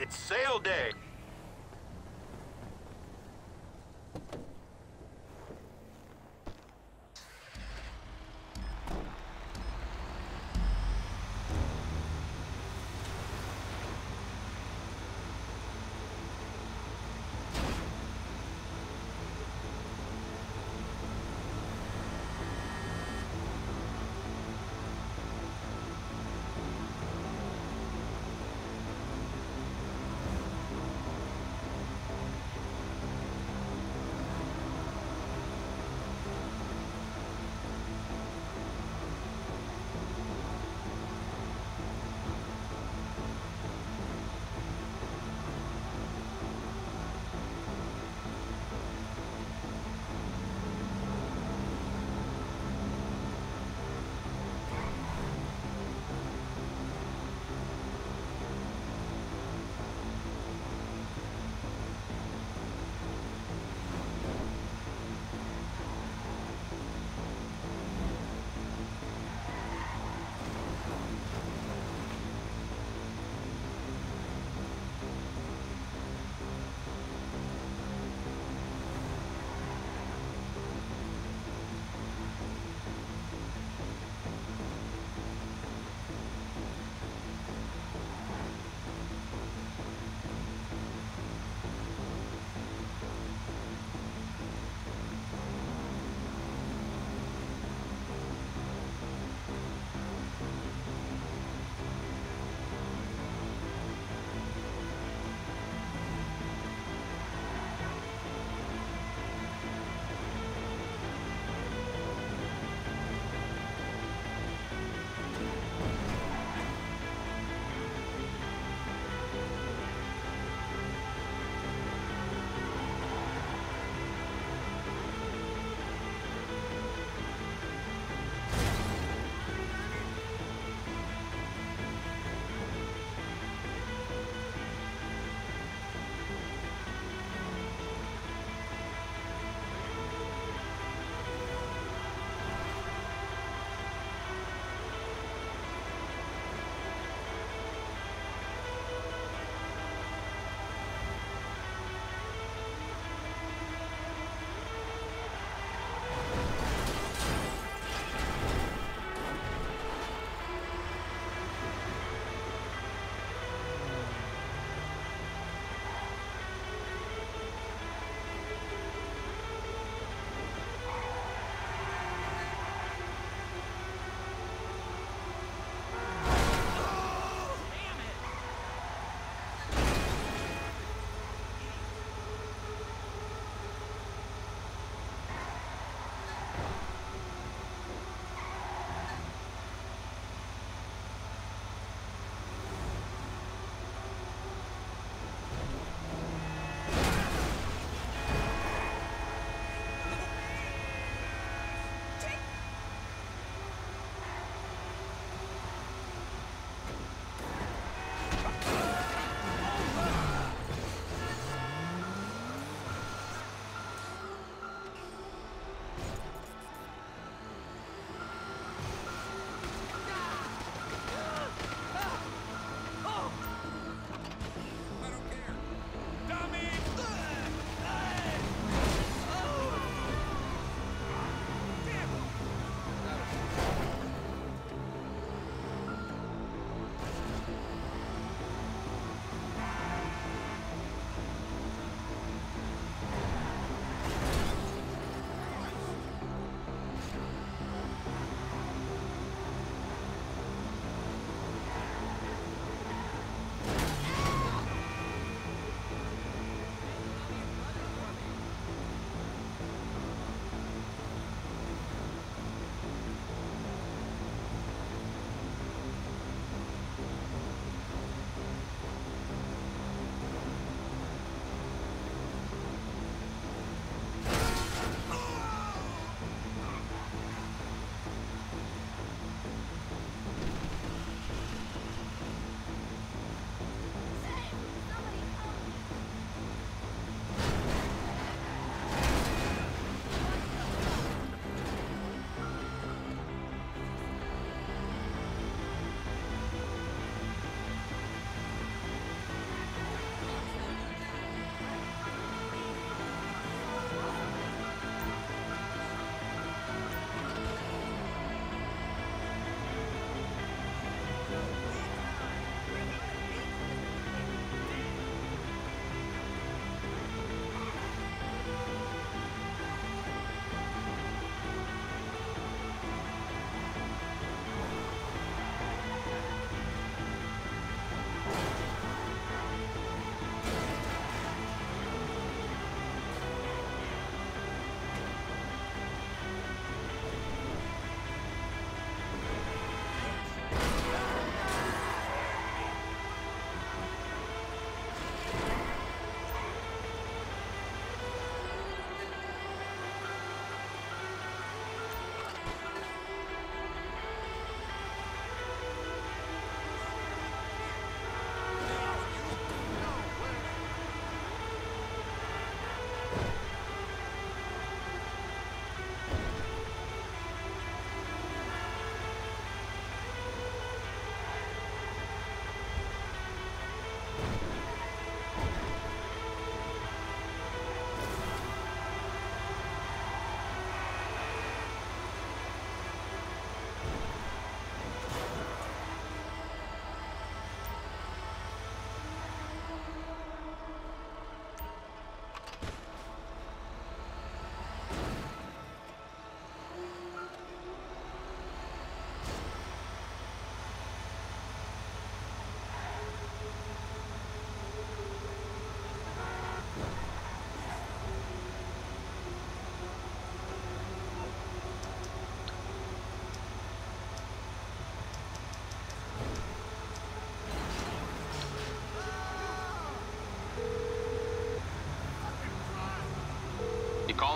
It's sale day.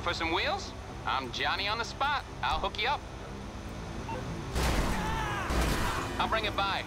For some wheels? I'm Johnny on the spot. I'll hook you up. I'll bring it by.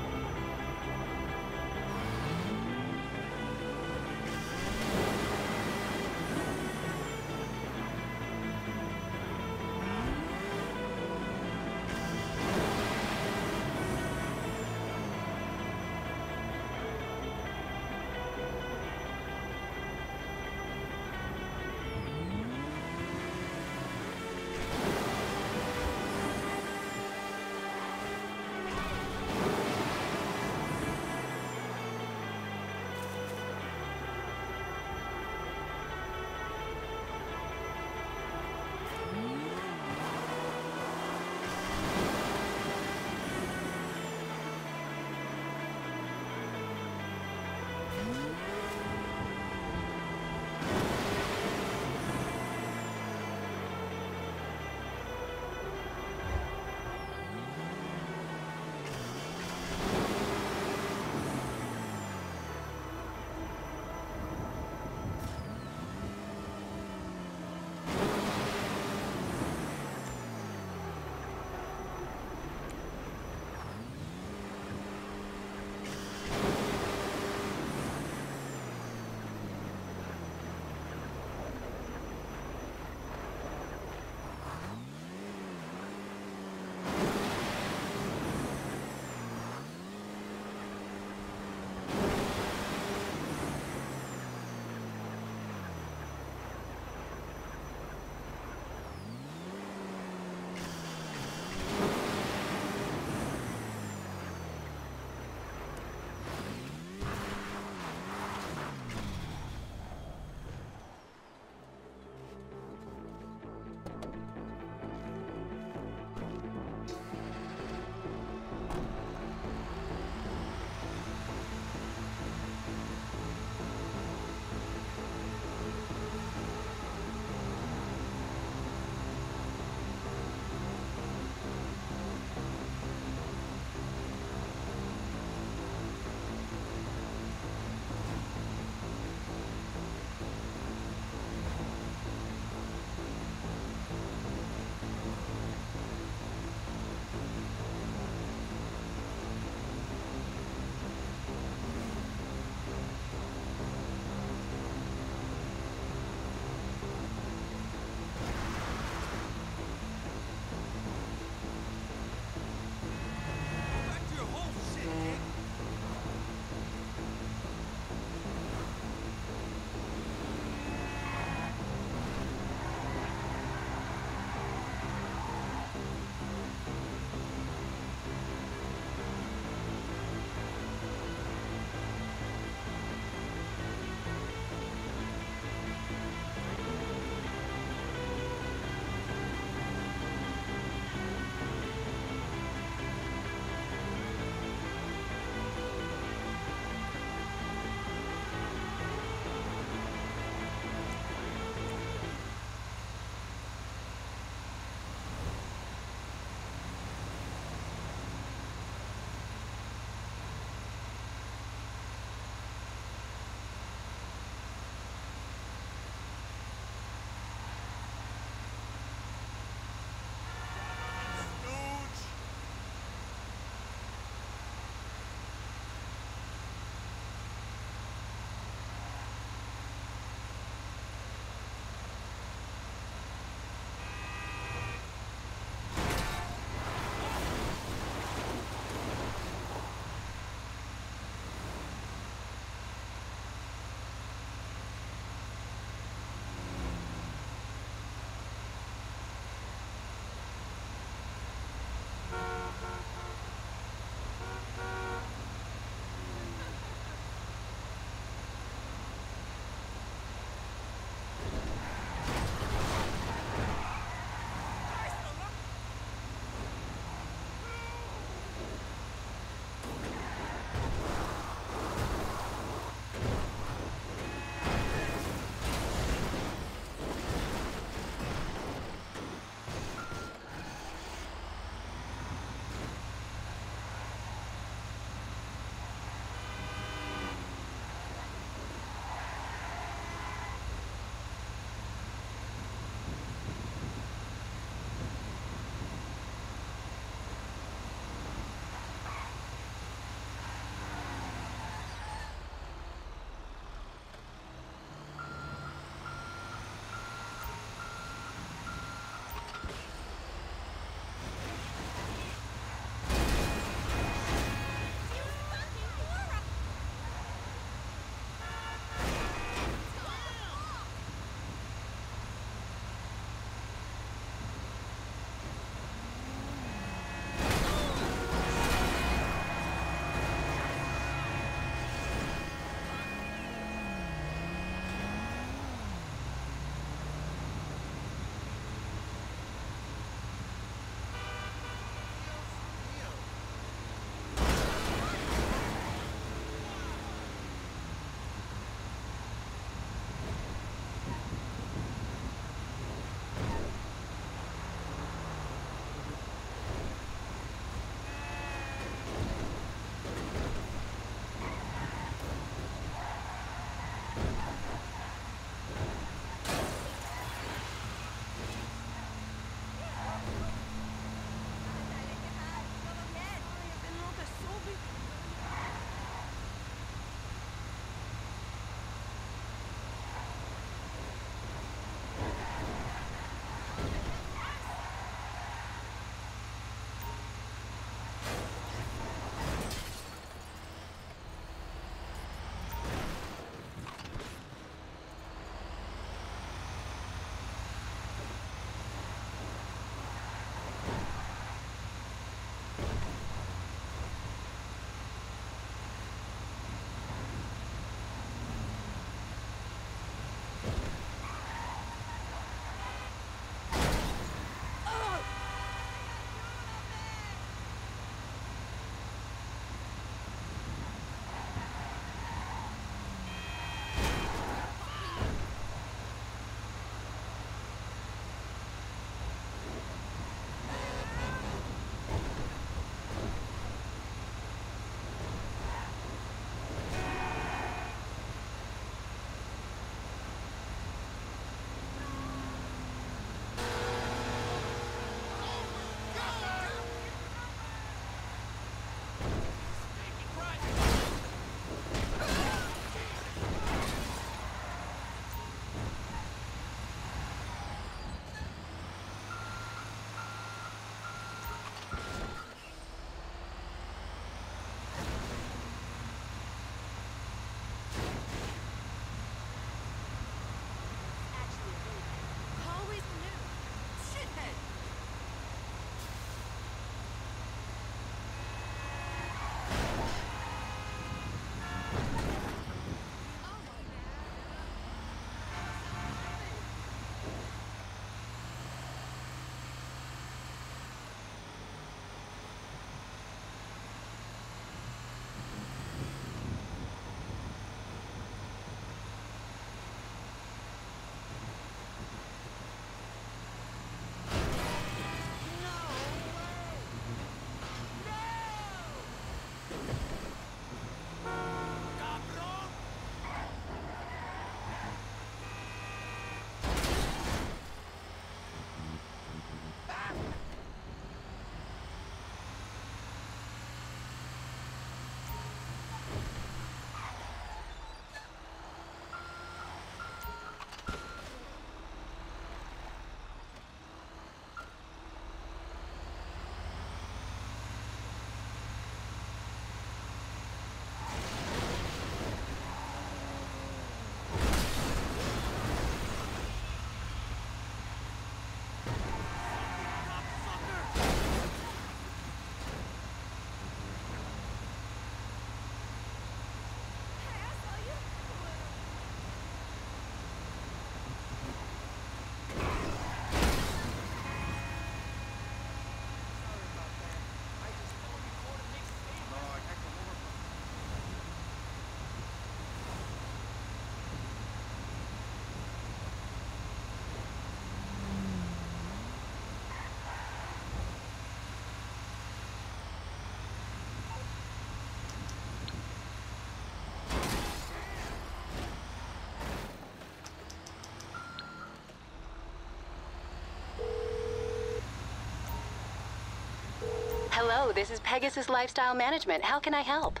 Hello, this is Pegasus Lifestyle Management. How can I help?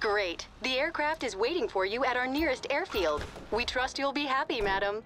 Great. The aircraft is waiting for you at our nearest airfield. We trust you'll be happy, madam.